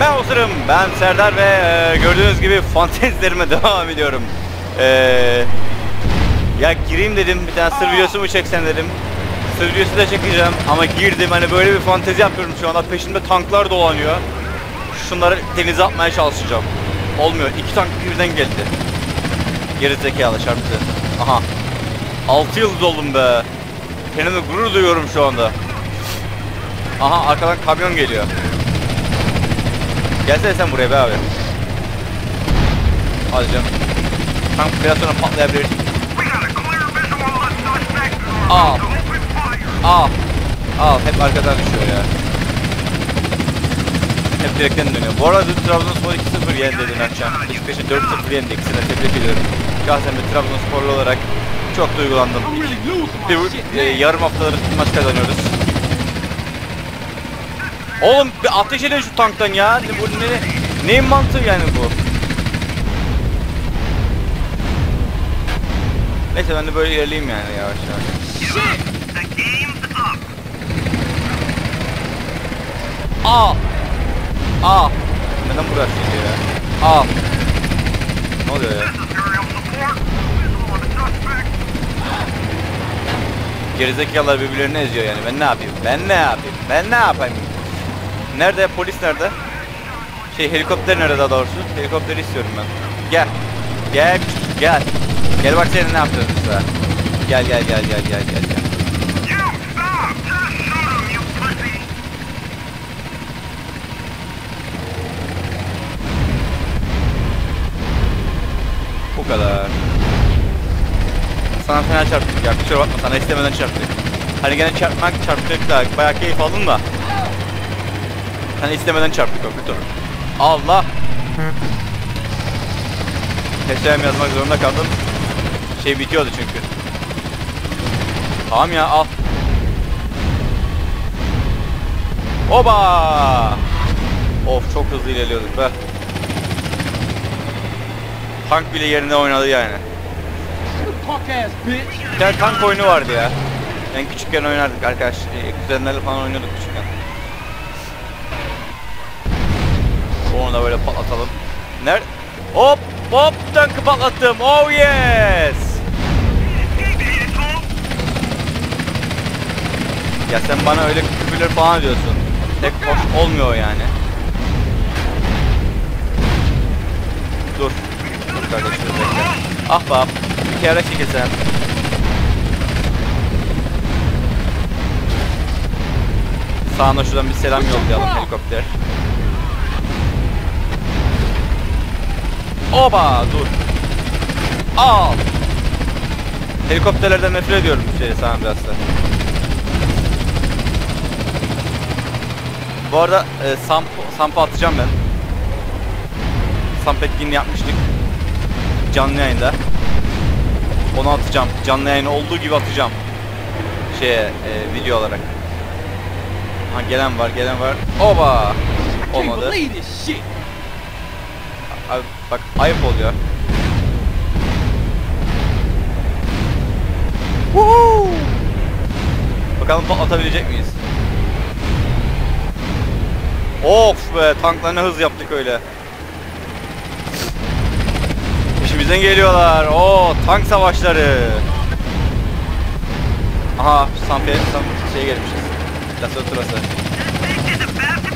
Ben Ozır'ım. Ben Serdar ve e, gördüğünüz gibi fantezilerime devam ediyorum. E, ya gireyim dedim. Bir tane sır videosu mu çeksen dedim. Sır videosu da çekeceğim ama girdim hani böyle bir fantezi yapıyorum şu anda. Peşimde tanklar dolanıyor. Şunları denize atmaya çalışacağım. Olmuyor. İki tank birden geldi. Geri zekalı çarptı. Aha. 6 yıldız oldum be. Kendimle gurur duyuyorum şu anda. Aha arkadan kamyon geliyor. Gelsene sen buraya be abi. Hadi canım. Tank biraz sonra patlayabilir. Aa. Aa. Aa hep arkadan düşüyor ya. Hep direkten dönüyor. Bu arada Trabzonspor 2-0 yendi dün akşam. Beşiktaş'ı 4-0 yendi. İkisine tebrik ediyorum. Şahsen bir Trabzonsporlu olarak çok duygulandım. Bir, e, yarım haftadır maç kazanıyoruz. Oğlum bir ateş edin şu tanktan ya. Bu ne, neyin mantığı yani bu? Neyse ben de böyle ilerleyeyim yani yavaş yavaş. Aa! Aa! Neden buraya atıyor ya? Aa! Ne oluyor ya? Gerizekalılar birbirlerini eziyor yani. Ben ne yapayım? Ben ne yapayım? Ben ne yapayım? Nerede? Polis nerede? Şey helikopter nerede daha doğrusu? Helikopteri istiyorum ben. Gel. Gel. Gel. Gel bak senin ne yaptığını size. Gel gel gel gel gel gel gel. Bu kadar. Sana fena çarptık ya kusura bakma sana istemeden çarptık. Hani gene çarpmak çarptık da bayağı keyif aldım da. Hani istemeden çarptık o kötü. Allah! Teşekkür yazmak zorunda kaldım. Şey bitiyordu çünkü. Tamam ya al. Oba! Of çok hızlı ilerliyorduk be. Tank bile yerinde oynadı yani. Bir tane tank oyunu vardı ya. Ben küçükken oynardık arkadaş. e, Kuzenlerle falan oynuyorduk küçükken. Onu da böyle patlatalım. Nerede? Hop hop tankı patlattım. Oh yes. Ya sen bana öyle küfürler falan diyorsun. Tek hoş olmuyor yani. Dur. Dur kardeşim bekle. Ah bak. Bir kere çekilsem. Sağına şuradan bir selam yollayalım helikopter. Oba dur. Al. Helikopterlerden nefret ediyorum şey sana biraz da. Bu arada e, samp, sampı atacağım ben. Samp etkinliği yapmıştık. Canlı yayında. Onu atacağım. Canlı yayın olduğu gibi atacağım. Şeye e, video olarak. Ha gelen var gelen var. Oba. Olmadı. believe this shit. Abi bak ayıp oluyor. Woohoo! Bakalım patlatabilecek miyiz? Of be tankla ne hız yaptık öyle. Peşimizden geliyorlar. O tank savaşları. Aha Sampe Sam şey gelmişiz. Lasör turası.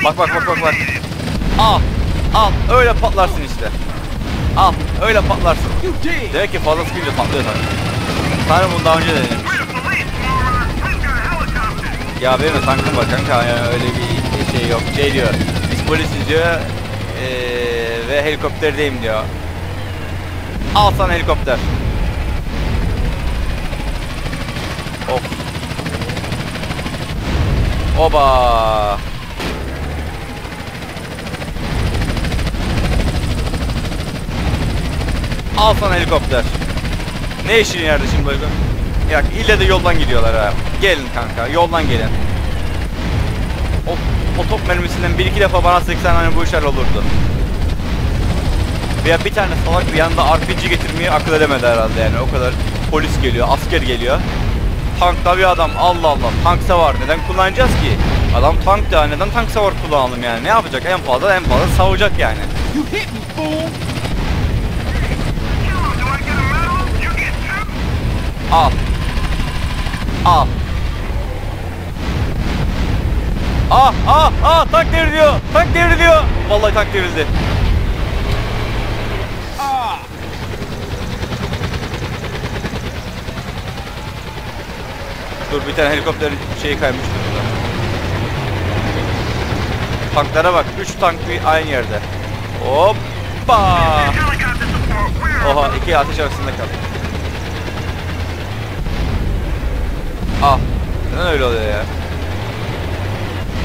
Bak bak bak bak bak. Al. Al. Öyle patlarsın işte. Al. Öyle patlarsın. Demek ki fazla sıkınca patlıyor tabii. Tanrım bunu daha önce de denemiş. Ya benim de tankım var kanka yani öyle bir şey yok. Şey diyor. Biz polisiz diyor. Ee, ve helikopterdeyim diyor. Al sana helikopter. Of. Oba. Al sana helikopter. Ne işin yerde şimdi böyle? Ya ille de yoldan gidiyorlar ha. Gelin kanka yoldan gelin. O, o top mermisinden bir iki defa bana sıksan hani bu işler olurdu. Veya bir tane salak bir yanında RPG getirmeyi akıl edemedi herhalde yani o kadar polis geliyor, asker geliyor. Tankta bir adam Allah Allah tanksa var neden kullanacağız ki? Adam tank da neden tank savar kullanalım yani? Ne yapacak? En fazla en fazla savacak yani. You hit me, fool! Al. Al. Ah ah ah tank devriliyor. Tank devriliyor. Vallahi tank devrildi. Ah! Dur bir tane helikopterin şeyi kaymış durumda. Tanklara bak. 3 tank bir aynı yerde. Hoppa. Oha iki ateş arasında kaldı. Ah. Neden öyle oluyor ya?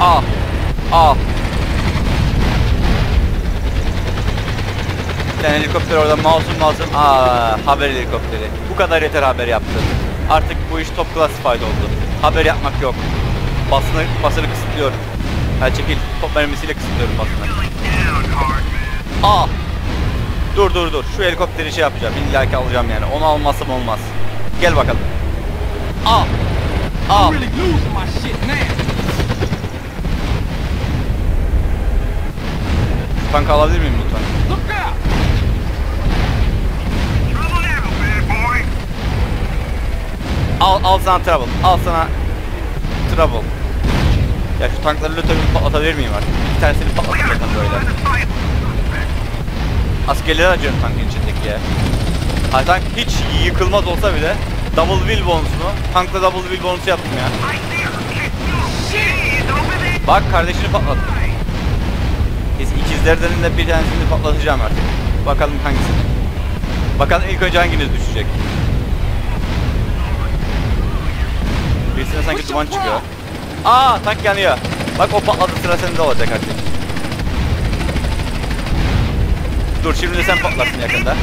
Ah. Ah. Bir tane helikopter orada masum masum. Aa, haber helikopteri. Bu kadar yeter haber yaptı. Artık bu iş top classified oldu. Haber yapmak yok. Basını, basını kısıtlıyorum. Ha çekil. Top mermisiyle kısıtlıyorum basını. Aa. Dur dur dur. Şu helikopteri şey yapacağım. İlla ki alacağım yani. Onu almazsam olmaz. Gel bakalım. Aa. Aa. I'm really losing my shit now. Tank alabilir miyim lütfen? Look out! Al al sana trouble. Al sana trouble. Ya şu tankları lütfen bir patlatabilir miyim artık? İki tanesini patlatacağım böyle. Askerleri acıyorum tankın içindeki ya. Ha tank hiç yıkılmaz olsa bile double wheel bonusunu tankla double wheel bonusu yaptım ya. Bak kardeşini patlattım. İkizlerden de bir tanesini patlatacağım artık. Bakalım hangisini. Bakalım ilk önce hanginiz düşecek. Birisine sanki duman çıkıyor. Aa tank yanıyor. Bak o patladı sıra sende olacak artık. Dur şimdi sen patlarsın yakında.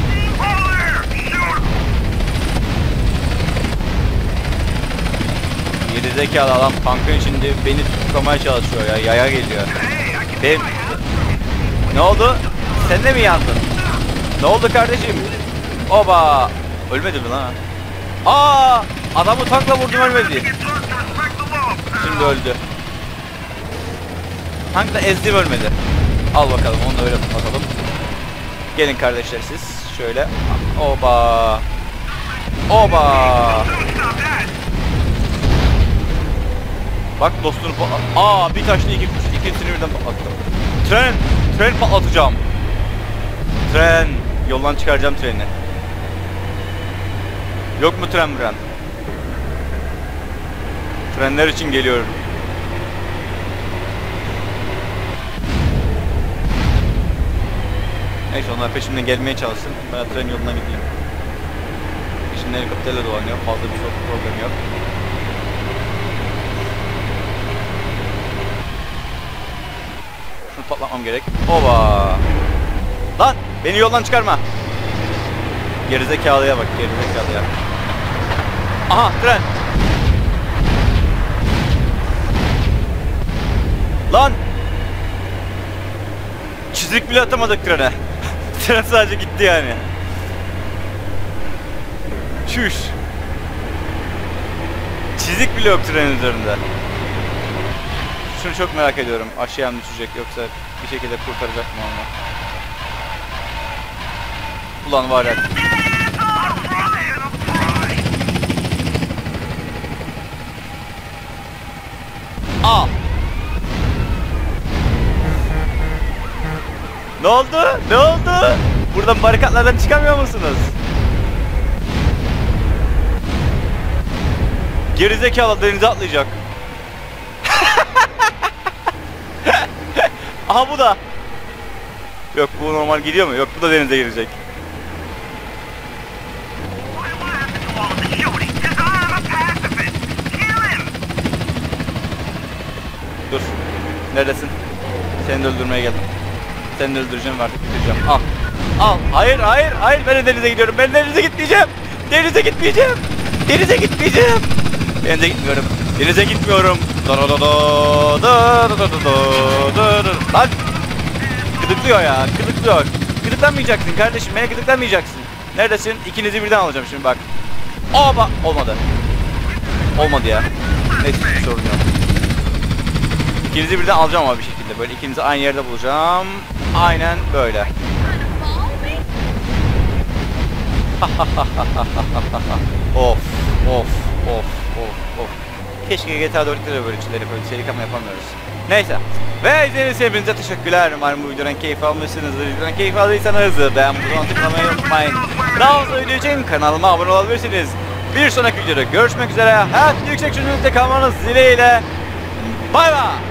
Geri zekalı adam tankın içinde beni tutmaya çalışıyor ya. Yaya geliyor. Benim... Ne oldu? Sen de mi yandın? Ne oldu kardeşim? Oba! Ölmedi mi lan? Aa! Adamı tankla vurdum ölmedi. Şimdi öldü. Tankla ezdim ölmedi. Al bakalım onu da öyle atalım. Gelin kardeşler siz. Şöyle. Oba! Oba! Bak dostunu. Aa bir taşla iki kuş. İkisini birden patlattım. Tren! Tren patlatacağım. Tren! Yoldan çıkaracağım treni. Yok mu tren buran? Trenler için geliyorum. Neyse onlar peşimden gelmeye çalışsın. Ben tren yoluna gideyim. Peşimden helikopterle dolanıyor. Fazla bir sorun problem yok. Patlatmam gerek. Oba! Lan! Beni yoldan çıkarma. Gerizekalıya bak, gerizekalıya. Aha, tren. Lan! Çizik bile atamadık trene. Tren sadece gitti yani. Çüş. Çizik bile yok trenin üzerinde. Şunu çok merak ediyorum. Aşağıya mı düşecek yoksa bir şekilde kurtaracak mı onu? Ulan var ya. Aa! Ne oldu? Ne oldu? Buradan barikatlardan çıkamıyor musunuz? Gerizekalı denize atlayacak. Aha bu da. Yok bu normal gidiyor mu? Yok bu da denize girecek. Dur. Neredesin? Seni de öldürmeye geldim. Seni de öldüreceğim artık bitireceğim. Al. Al. Hayır hayır hayır ben de denize gidiyorum. Ben denize gitmeyeceğim. Denize gitmeyeceğim. Denize gitmeyeceğim. Denize gitmiyorum. Denize gitmiyorum. Lan gıdıklıyor ya gıdıklıyor. Gıdıklanmayacaksın kardeşim beni gıdıklanmayacaksın. Neredesin? İkinizi birden alacağım şimdi bak. Oba olmadı. Olmadı ya. Neyse sorun yok. İkinizi birden alacağım ama bir şekilde böyle ikinizi aynı yerde bulacağım. Aynen böyle. of of of of of. Keşke GTA 4'te de böyle şeyler yapabilseydik ama yapamıyoruz. Neyse. Ve izlediğiniz için hepinize teşekkürler. Umarım bu videodan keyif almışsınızdır. Videodan keyif aldıysanız beğen butonuna tıklamayı unutmayın. Daha fazla video için kanalıma abone olabilirsiniz. Bir sonraki videoda görüşmek üzere. Hayat yüksek çözünürlükte kalmanız dileğiyle. Bay bay.